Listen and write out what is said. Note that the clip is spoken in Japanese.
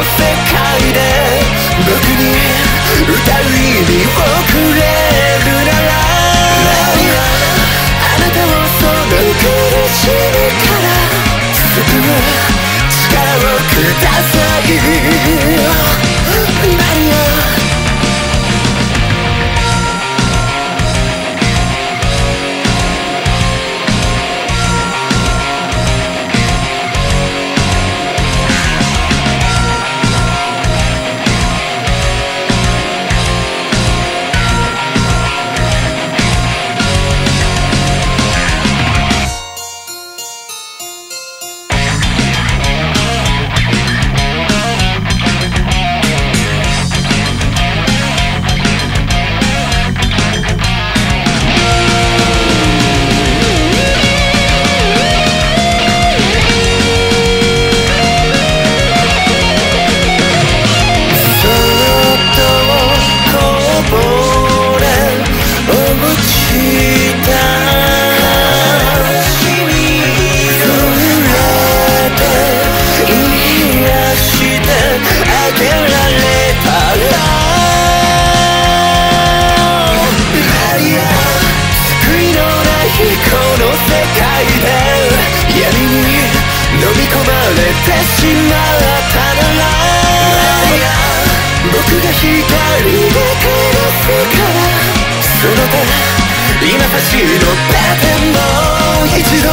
世界で僕に歌う意味をくれるならあなたをその苦しみから救う力をください。かその手今走る伸べてもう一度